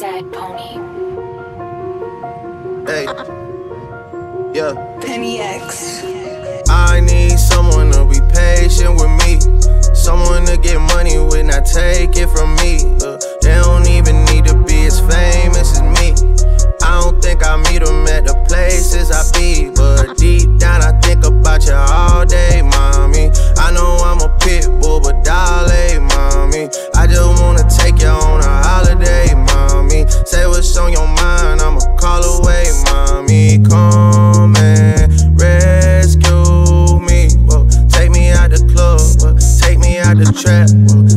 Sad pony. Hey. Yeah. BNYX. I need someone to be patient with me. Someone to get money with, not take it from me. Uh, they don't even need to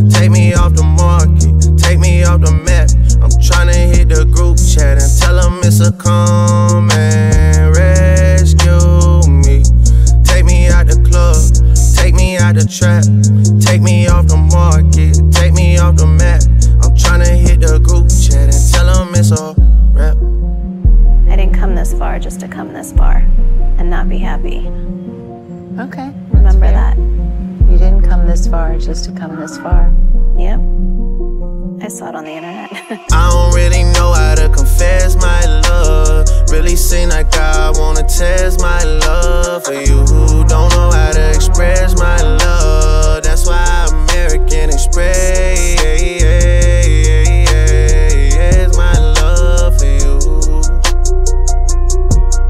take me off the market, take me off the map. I'm tryna hit the group chat and tell them it's a come and rescue me. Take me out the club, take me out the trap, take me off the market, take me off the map. I'm tryna hit the group chat and tell them it's a rap. I didn't come this far just to come this far and not be happy. Okay. Far just to come this far. Yep. I saw it on the internet. I don't really know how to confess my love. Really seem like I wanna test my love for you who don't know how to express my love. That's why American Express my love for you.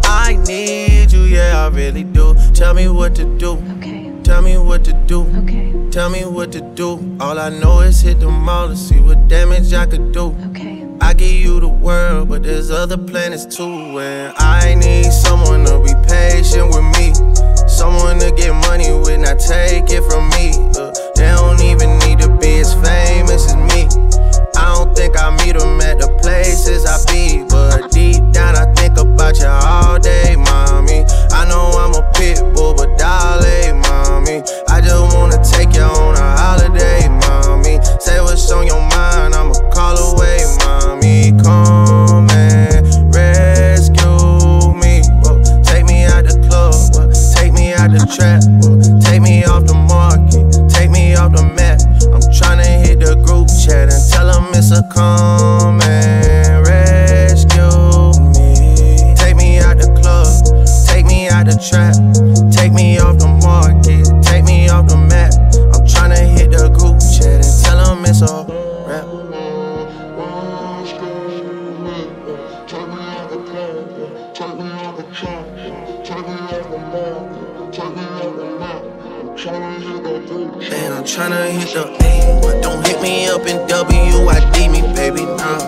I need you, yeah, I really do. Tell me what to do. okay. Tell me what to do. Okay. Tell me what to do. All I know is hit the mall to see what damage I could do. Okay. I give you the world, but there's other planets too. And I need someone And I'm tryna hit the A, don't hit me up in WID me, baby, nah.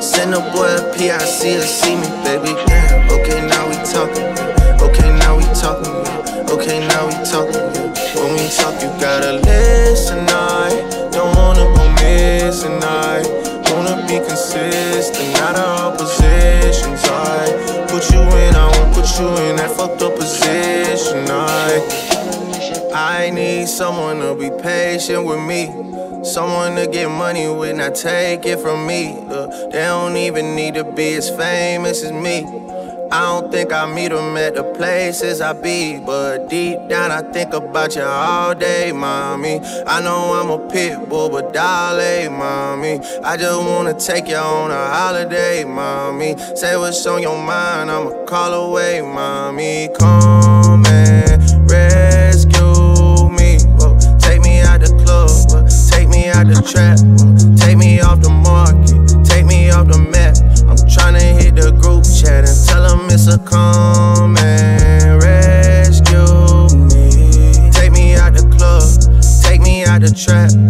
Send a boy a PIC to see me, baby, damn. Okay, now we talking, okay, now we talking, okay, now we talking. When we talk, you gotta listen, I don't wanna go missing, I wanna be consistent, not our positions, I put you in, I won't put you in that fucked up position, I. I need someone to be patient with me. Someone to get money with, not take it from me. Uh, they don't even need to be as famous as me. I don't think I meet them at the places I be. But deep down, I think about you all day, mommy. I know I'm a pit bull, but dolly, eh, mommy. I just wanna take you on a holiday, mommy. Say what's on your mind, I'ma call away, mommy. Come and rescue me. Whoa, take me out the club, whoa, take me out the trap, whoa, take me off the officer come and rescue me. Take me out the club, take me out the trap.